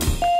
you